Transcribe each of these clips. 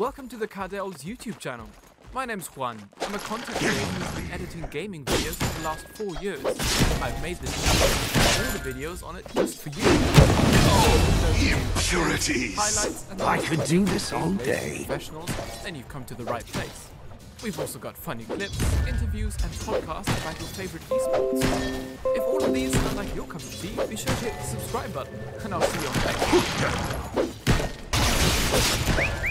Welcome to the Cardell's YouTube channel. My name's Juan. I'm a content creator who's been editing gaming videos for the last four years. I've made this channel, all the videos on it just for you. Impurities! Highlights and I could do this all day. Professionals, then you've come to the right place. We've also got funny clips, interviews, and podcasts about your favorite esports. If all of these sound like your cup of tea, be sure to hit the subscribe button, and I'll see you on the next.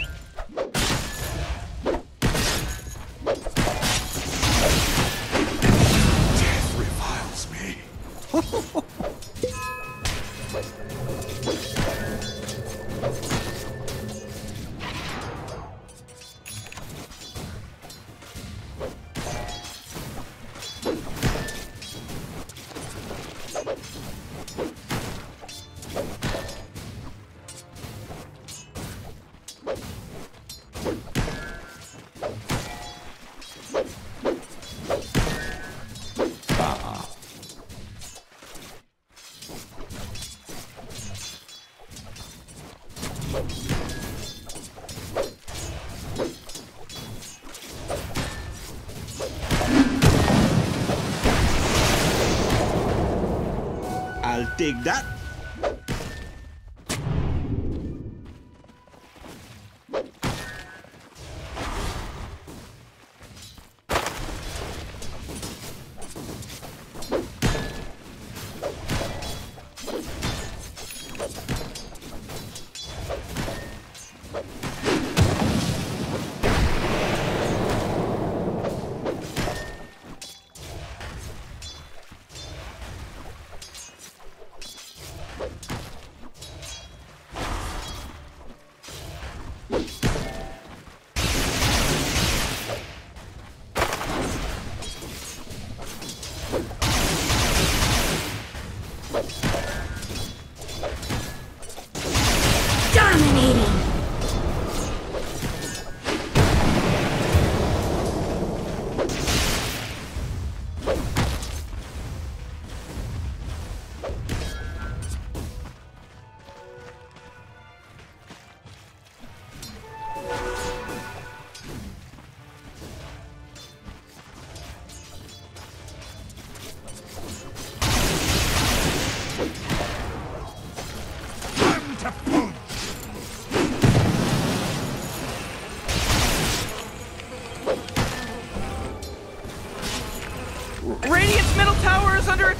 Take that.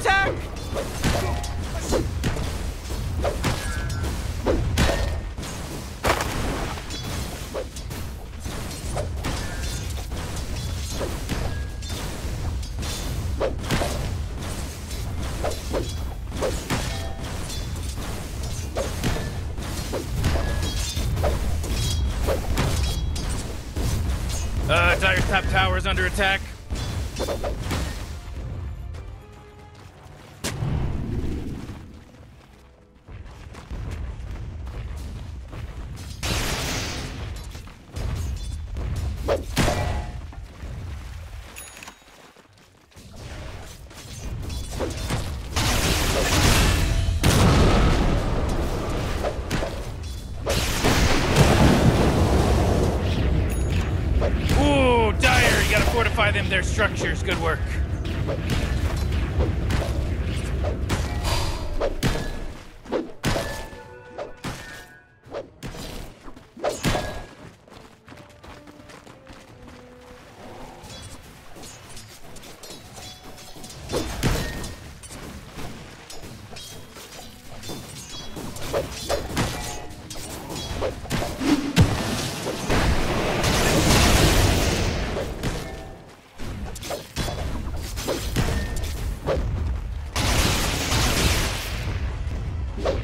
Attack!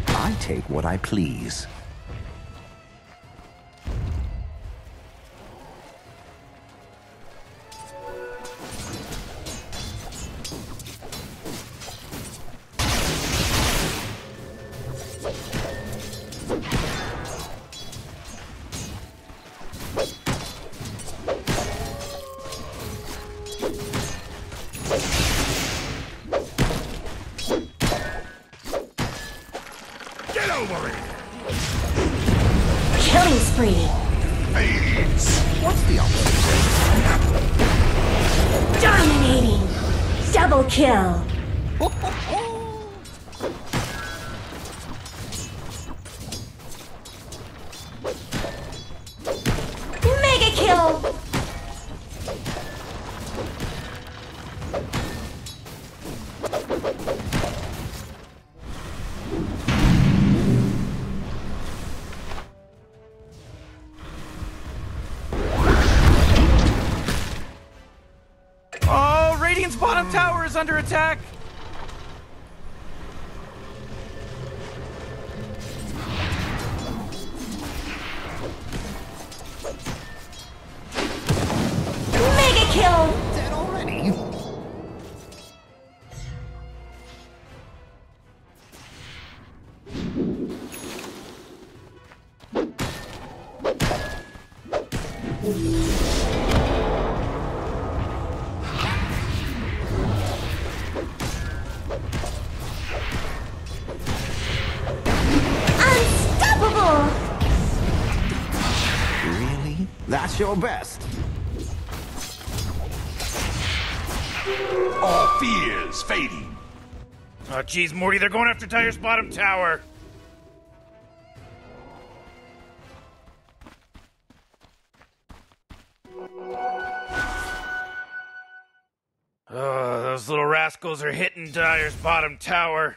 I take what I please. Is under attack. Best? All fears fading. Oh, geez, Morty, they're going after Dire's bottom tower. Oh, those little rascals are hitting Dire's bottom tower.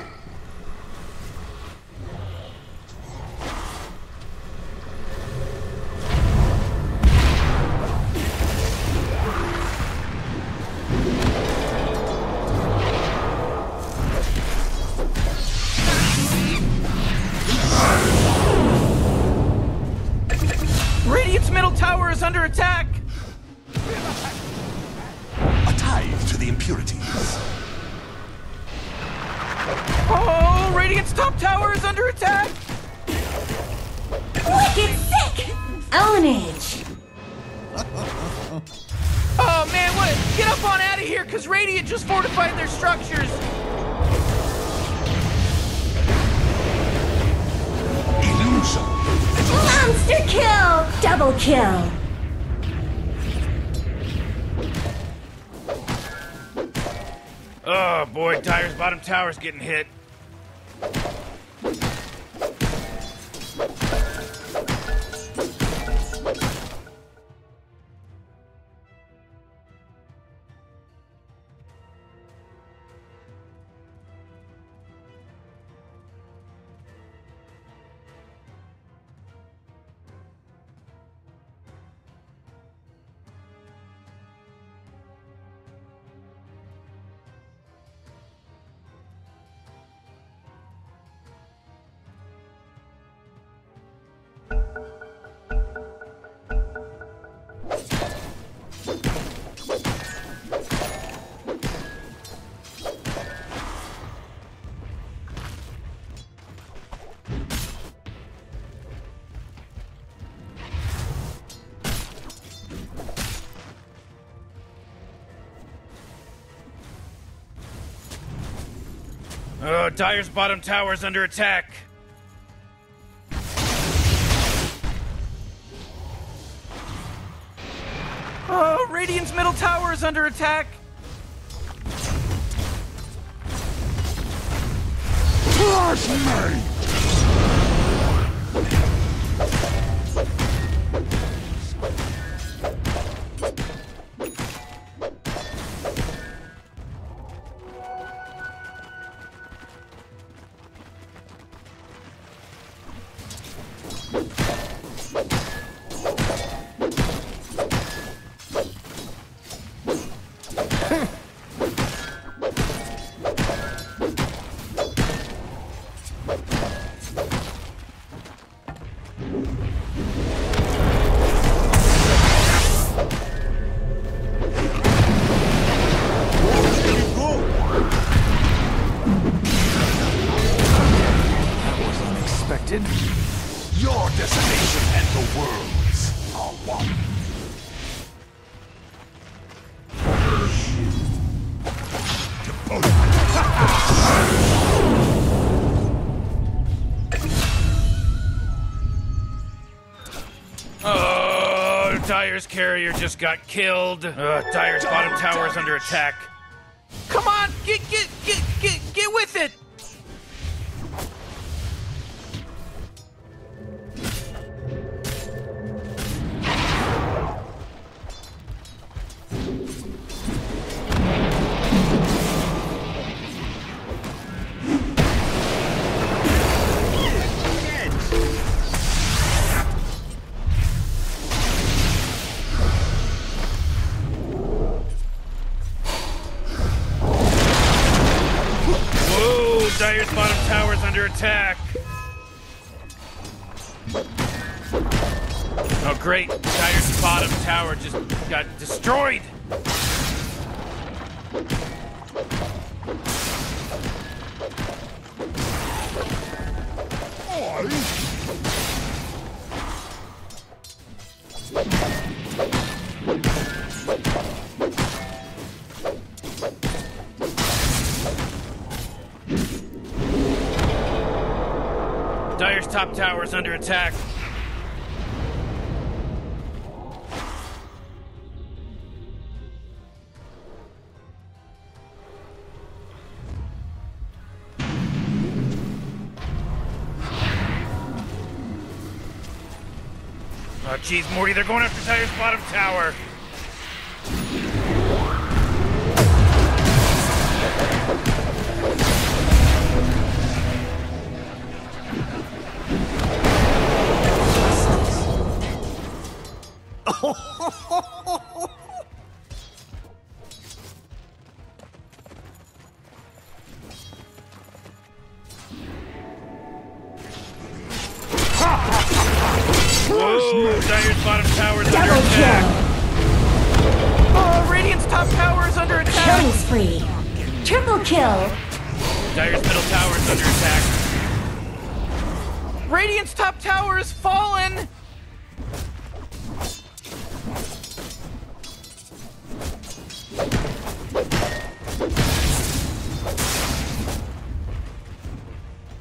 Tower's getting hit. Oh, Dire's bottom tower's under attack. Oh, Radiant's middle tower is under attack. Crush me! Carrier just got killed. Uh, Dire's bottom tower is under attack. Oh, great. Dire's bottom tower just got destroyed. Dire's top tower is under attack. Oh, jeez, Morty, they're going after Dire's bottom tower. Killing spree. Triple kill. Dire's middle tower is under attack. Radiant's top tower is fallen.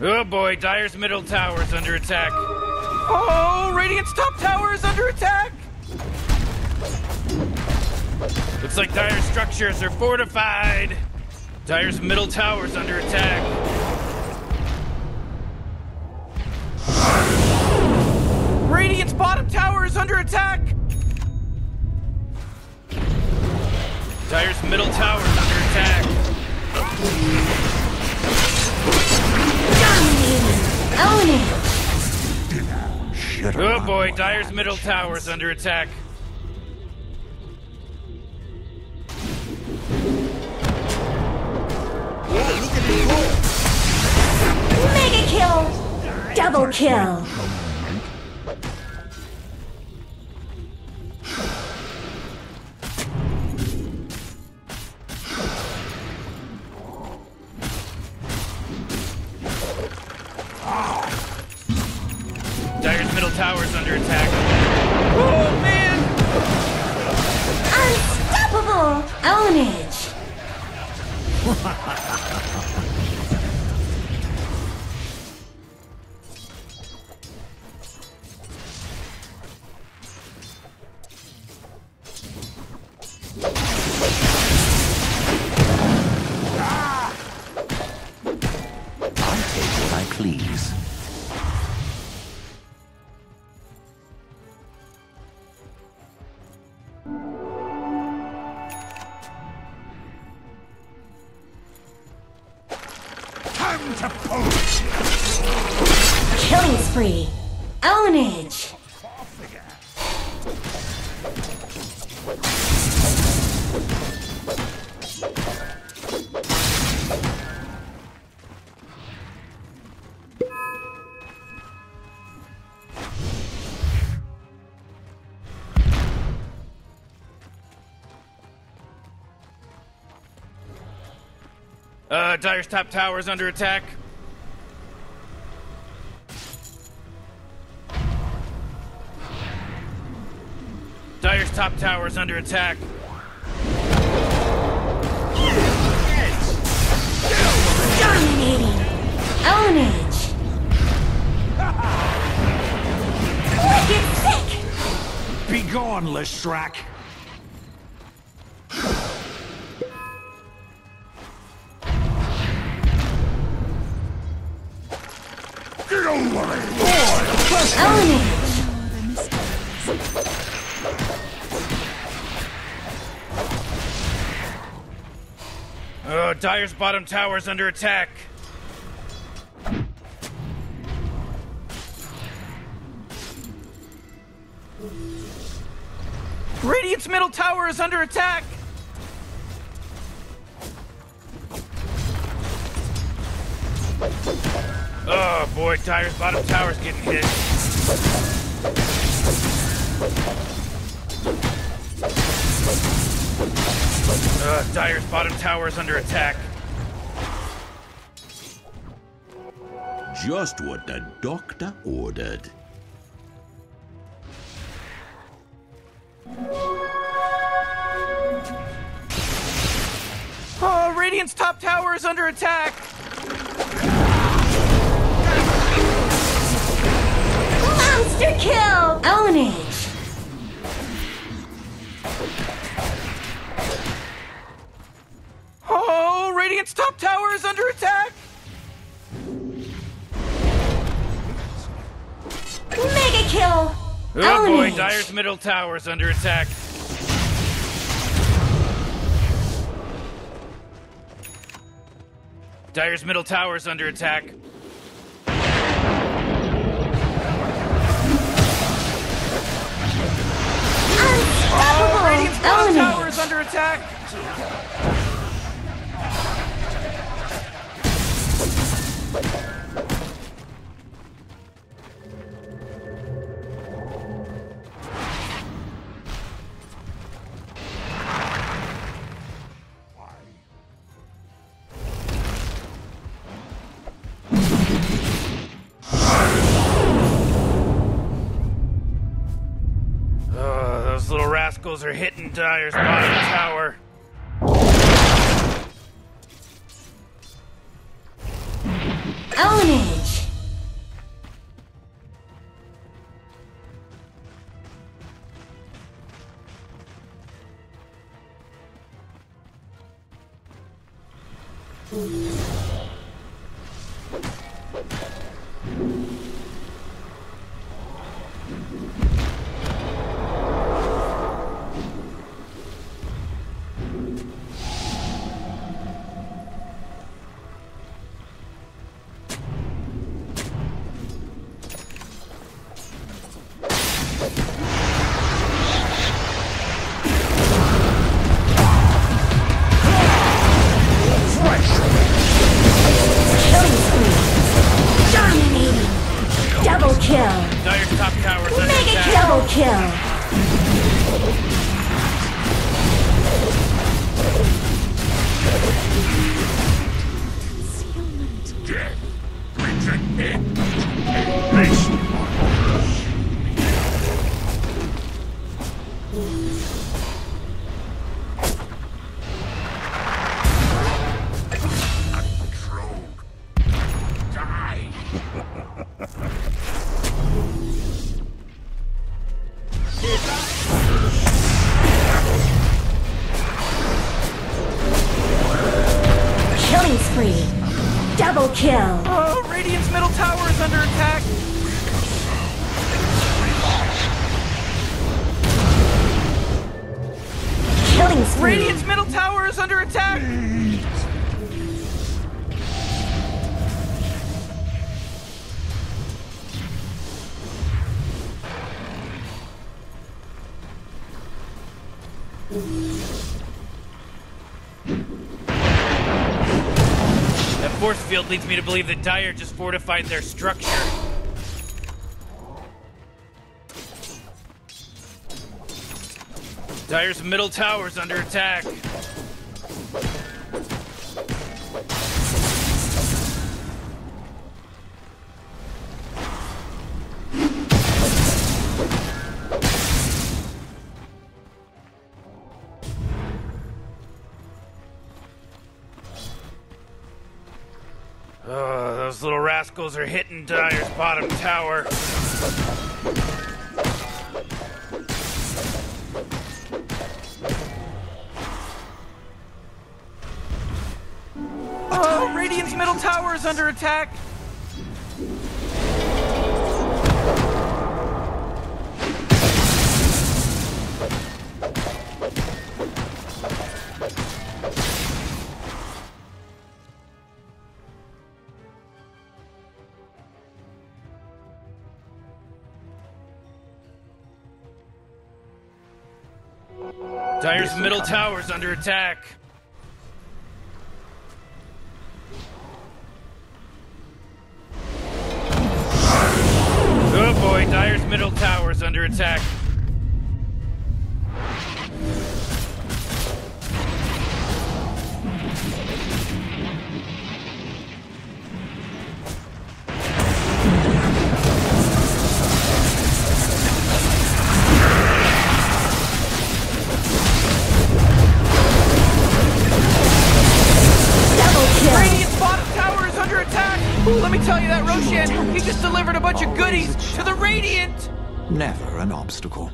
Oh boy, Dire's middle tower is under attack. Oh, Radiant's top tower is under attack. Looks like Dire's structures are fortified. Dire's middle tower's under attack. Radiant's bottom tower is under attack. Dire's middle tower is under attack. Dominating. Own it. Oh boy, Dire's middle tower is under attack. Mega kill. Double kill. Dire's middle tower is under attack. Oh man. Unstoppable. Ownage. I take what I please. Time to pose. Killing spree. Ownage. Uh, Dire's top tower is under attack. Dire's top tower is under attack. Dominating! Ownage! Wicked sick! Be gone, Lestrak! Dire's bottom tower is under attack. Radiant's middle tower is under attack. Oh boy, Dire's bottom tower's getting hit. Uh, Dire's bottom tower is under attack. Just what the doctor ordered. Oh, Radiant's top tower is under attack. Monster kill. Ownage. Oh, top tower is under attack. Mega kill. Oh boy, Ownage. Dire's middle tower is under attack. Dire's middle tower is under attack. Oh, Radiant's bottom tower is under attack. Rascals are hitting Dire's bottom tower. Ownage. Killing Radiant's middle tower is under attack. That force field leads me to believe that Dire just fortified their structure. Dire's middle tower's under attack. Oh, those little rascals are hitting Dire's bottom tower. Attack. Dire's middle tower's under attack. Under attack. Obstacle.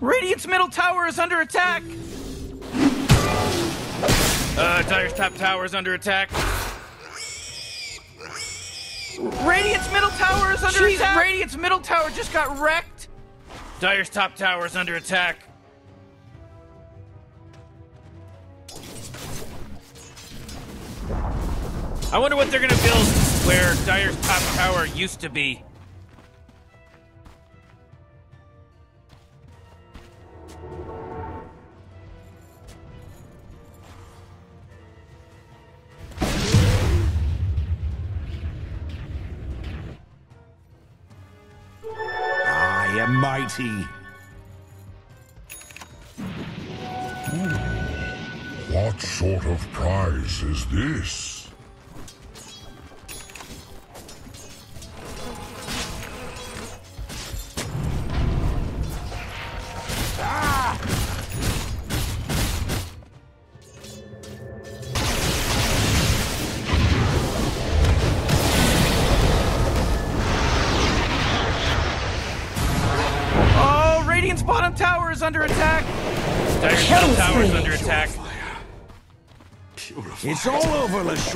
Radiant's middle tower is under attack. Uh, Dire's top tower is under attack. Radiant's middle tower is under attack. Radiant's middle tower just got wrecked. Dire's top tower's under attack. I wonder what they're gonna build where Dire's top tower used to be. I am mighty. What sort of prize is this?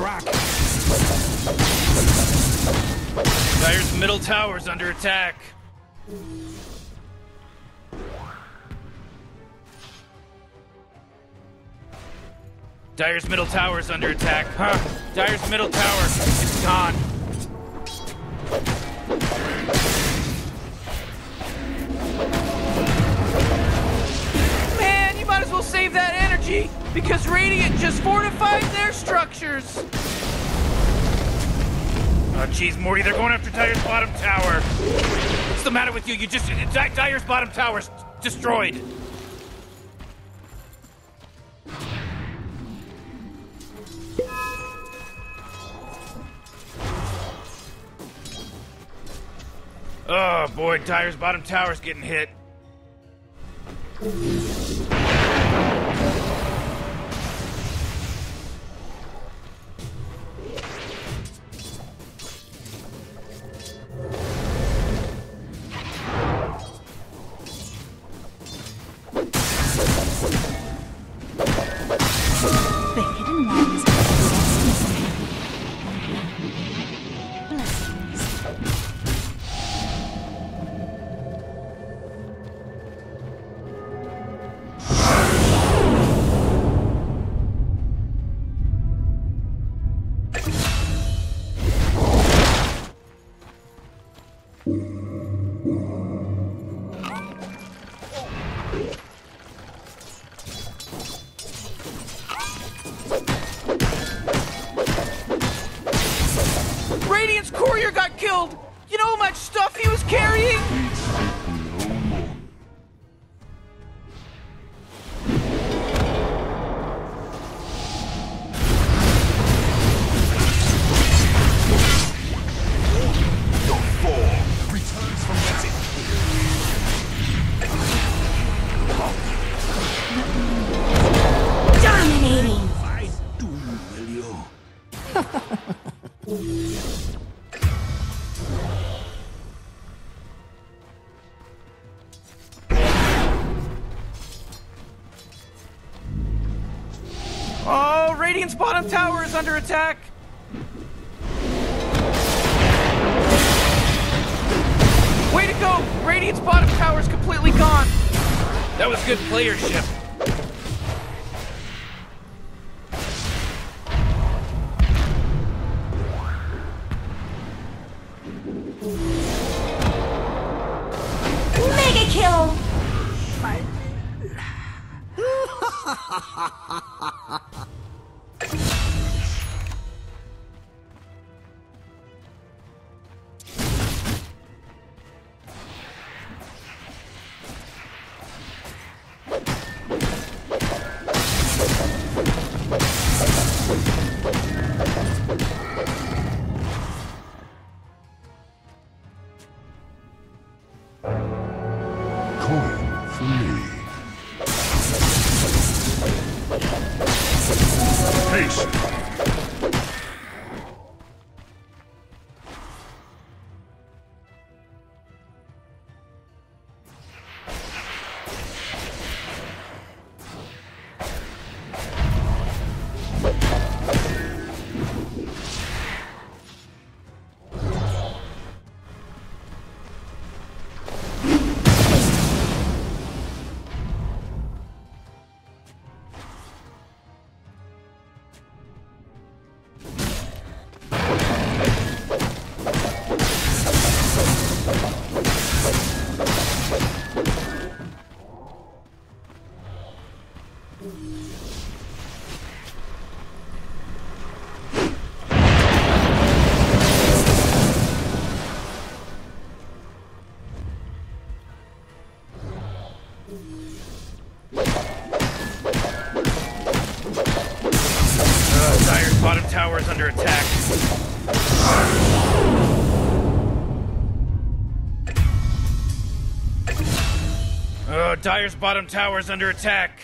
Over, Dire's middle tower's under attack. Dire's middle tower's under attack. Huh. Dire's middle tower is gone. Because Radiant just fortified their structures. Oh, jeez, Morty, they're going after Dire's bottom tower. What's the matter with you? You just. Dy- Dire's bottom tower's destroyed. Oh boy, Dire's bottom tower's getting hit. Courier got killed. You know how much stuff he was carrying? Under attack! Way to go! Radiant's bottom tower is completely gone! That was good playership. Attack. Oh, Dire's bottom tower is under attack.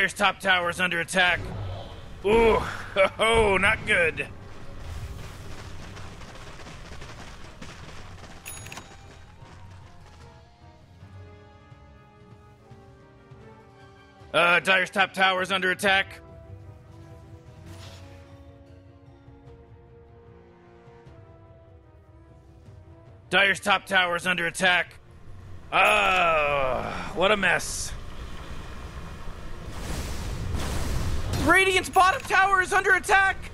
Dire's top tower is under attack. Ooh, ho, ho, not good. Uh, Dire's top tower is under attack. Dire's top tower is under attack. Oh, what a mess. Radiant's bottom tower is under attack!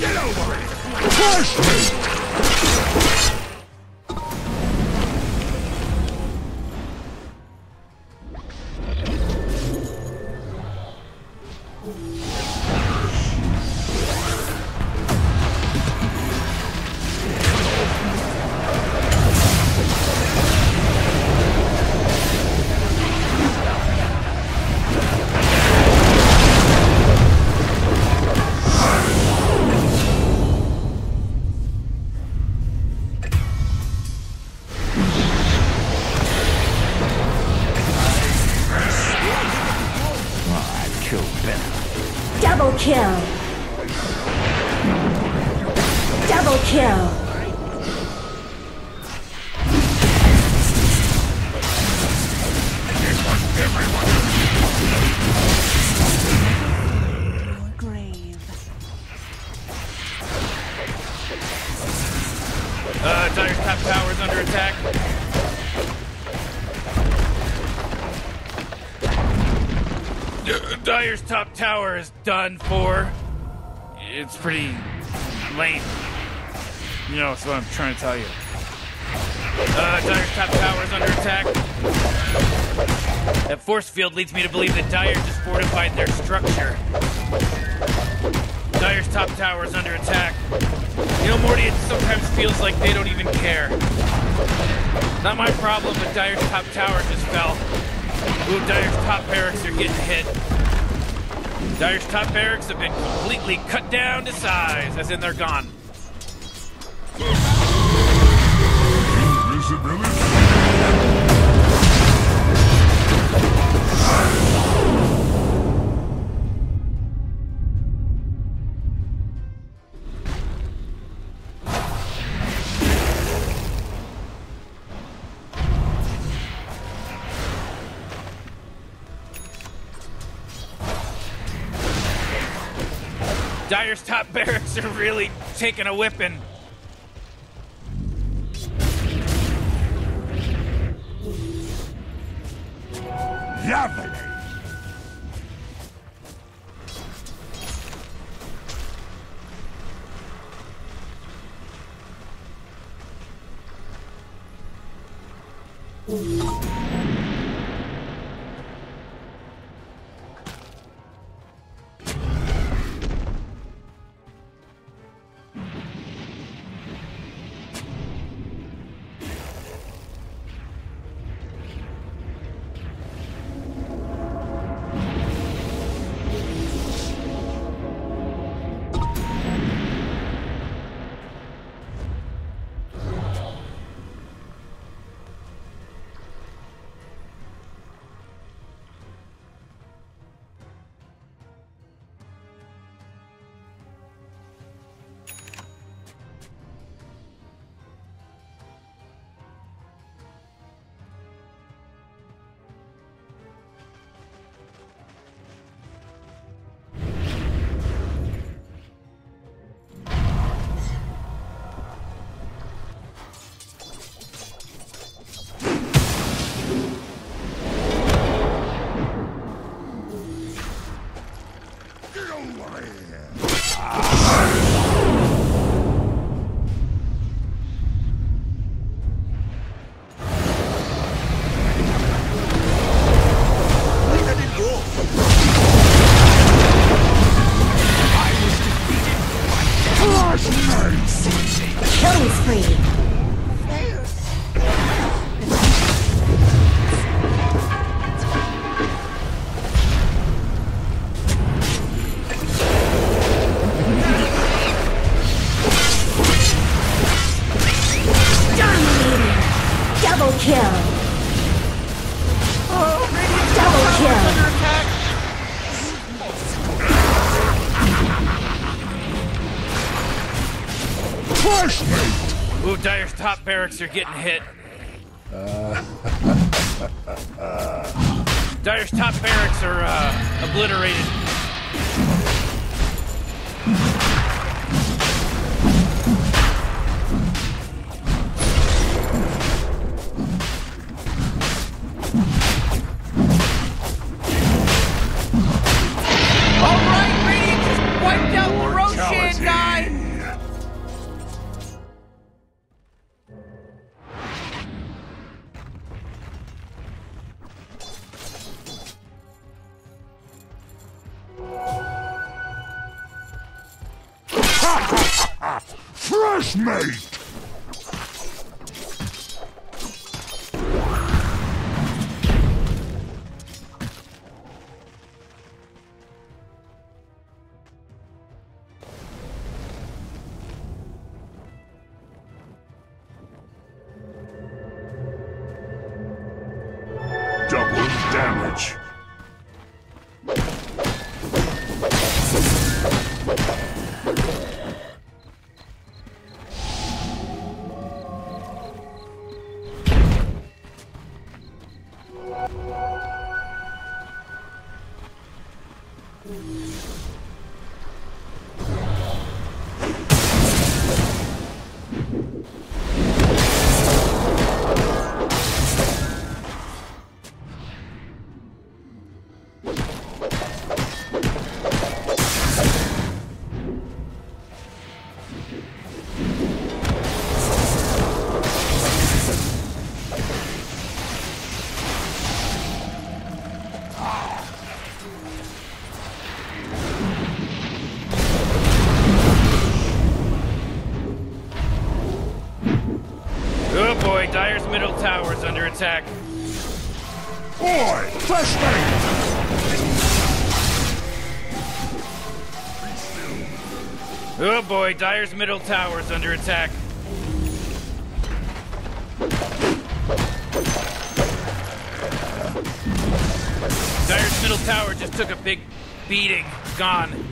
Get over I've tower is done for. It's pretty lame. You know, that's what I'm trying to tell you. Uh, Dire's top tower is under attack. That force field leads me to believe that Dire just fortified their structure. Dire's top tower is under attack. You know, Morty, it sometimes feels like they don't even care. Not my problem, but Dire's top tower just fell. Ooh, Dire's top barracks are getting hit. Dire's top barracks have been completely cut down to size, as in they're gone. Taking a whipping. Yaveli! Get here! Are getting hit. Flashmate! Double attack. Boy, flashbang! Oh boy, Dire's middle tower is under attack. Dire's middle tower just took a big beating. Gone.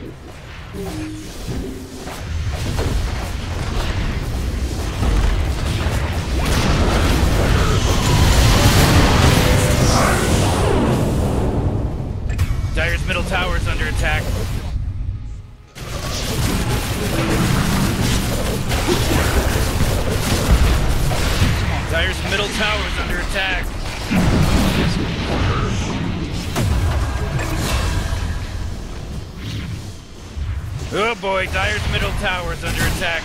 Boy, Dire's middle tower is under attack.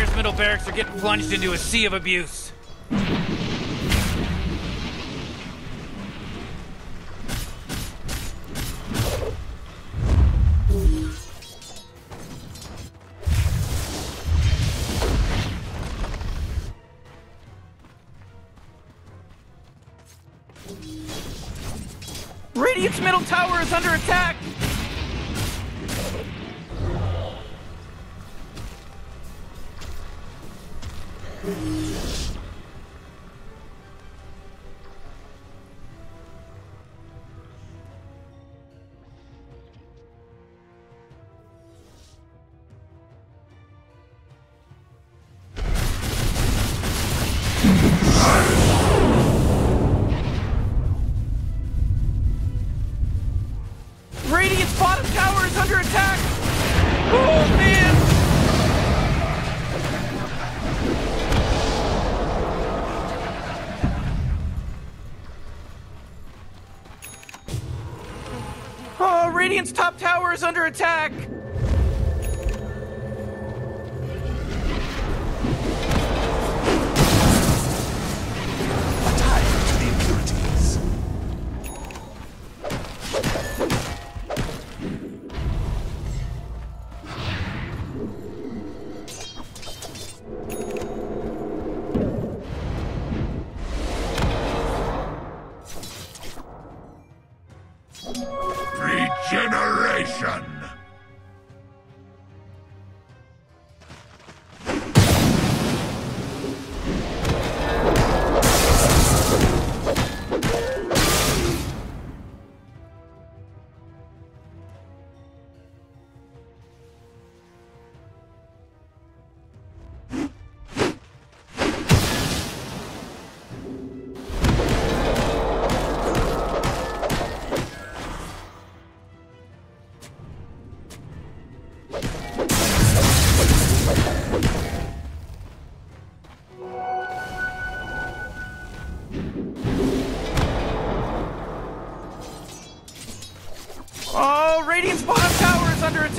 Dire's middle barracks are getting plunged into a sea of abuse. Under! Attack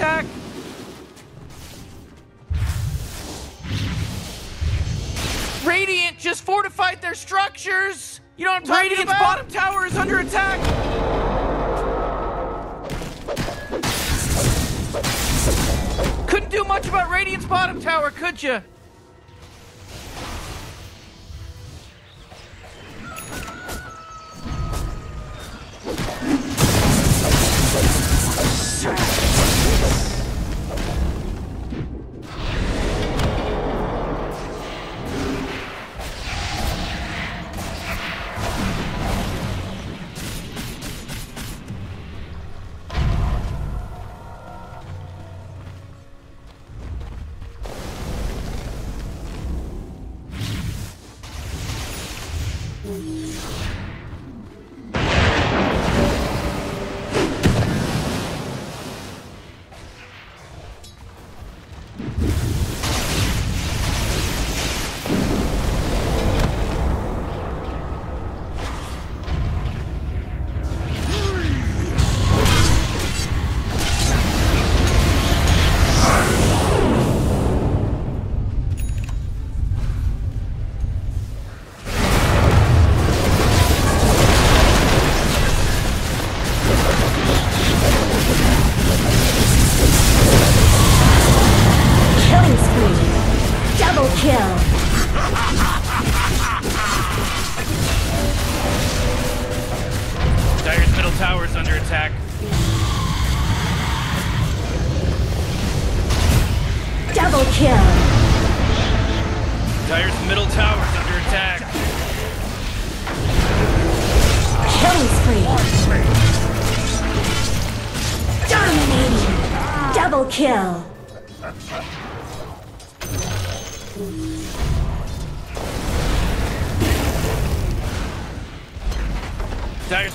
attack! Radiant just fortified their structures! You know what I'm Radiant's bottom tower is under attack! Couldn't do much about Radiant's bottom tower, could you?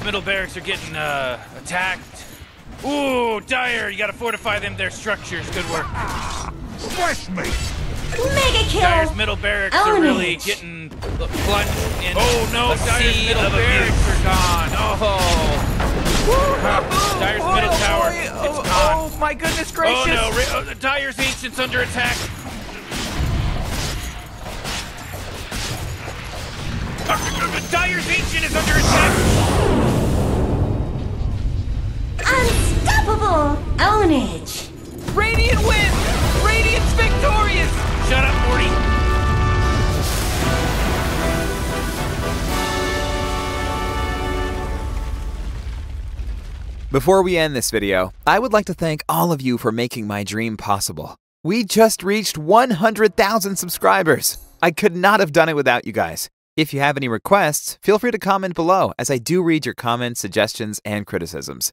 Middle barracks are getting uh, attacked. Ooh, Dire, you gotta fortify them, their structures. Good work. Fresh meat! Mega kill. Dire's middle barracks are really getting plunged in Oh no, a Dire's sea middle of barracks abuse. are gone. Oh. Dire's oh, middle tower, boy. it's Oh, gone. oh, my goodness gracious! Oh no, Ra- oh, Dire's Ancient's under attack. Dire's Ancient is under attack. Unstoppable. Ownage. Radiant wins! Radiant's victorious! Shut up, Morty. Before we end this video, I would like to thank all of you for making my dream possible. We just reached 100,000 subscribers. I could not have done it without you guys. If you have any requests, feel free to comment below as I do read your comments, suggestions, and criticisms.